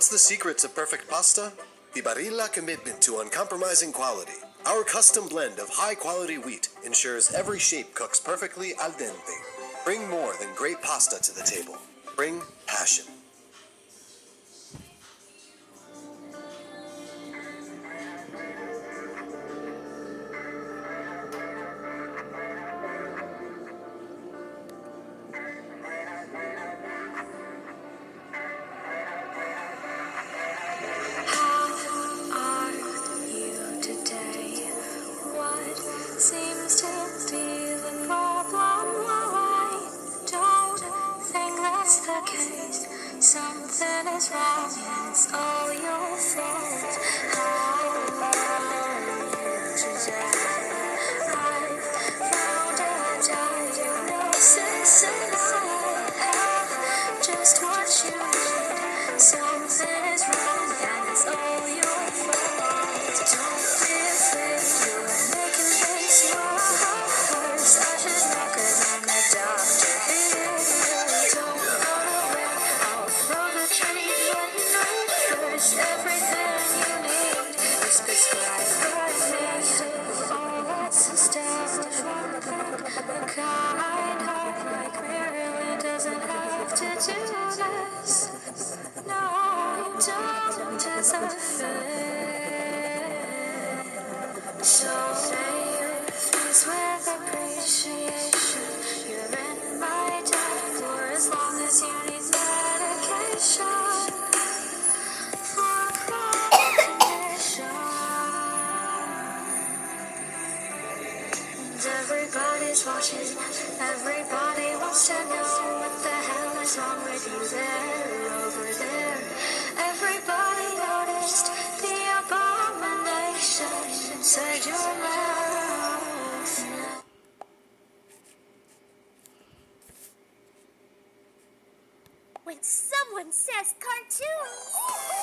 What's the secret to perfect pasta? The Barilla commitment to uncompromising quality. Our custom blend of high quality wheat ensures every shape cooks perfectly al dente. Bring more than great pasta to the table. Bring passion. Case. Something is wrong, it's all your fault. How are you? I've found I have just what you need. Something is wrong, everybody's watching. Everybody wants to know you there, over there. Everybody noticed the abomination inside your mouth. When someone says cartoons,